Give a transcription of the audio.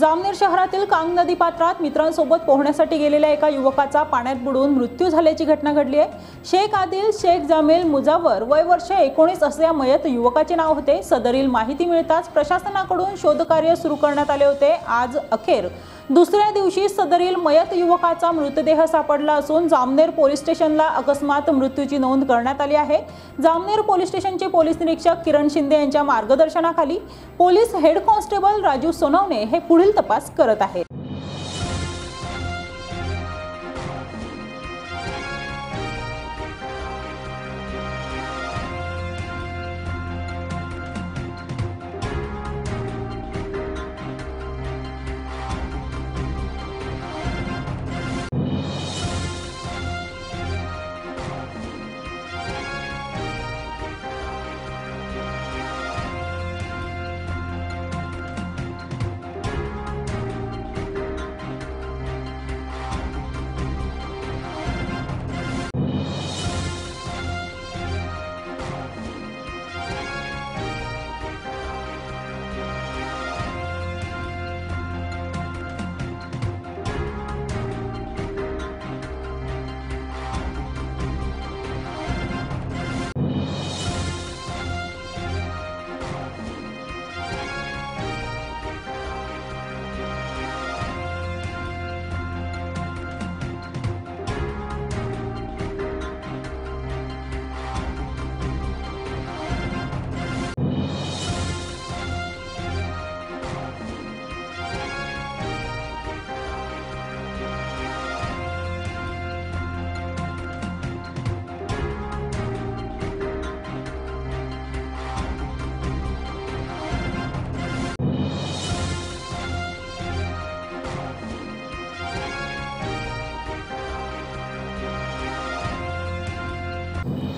जामनेर शहरातील कांग नदी पात्रात मित्रांसोबत पोहण्यासाठी गेलेल्या एका युवकाचा पाण्यात बुडून मृत्यू झाल्याची घटना घडली आहे. शेख आदिल शेख जामेल मुजावर वय वर्ष एकोणीस असे या मयत युवकाचे नाव होते. सदरील माहिती मिळताच प्रशासनाकडून शोधकार्य सुरू करण्यात आले होते. आज अखेर दुसऱ्या दिवशी सदरील मयत युवकाचा मृतदेह सापडला असून जामनेर पोलीस स्टेशनला अकस्मात मृत्यूची नोंद करण्यात आली आहे. जामनेर पोलीस स्टेशनचे पोलीस निरीक्षक किरण शिंदे यांच्या मार्गदर्शनाखाली police head constable Raju Sonawane हे पुढील तपास करत आहेत.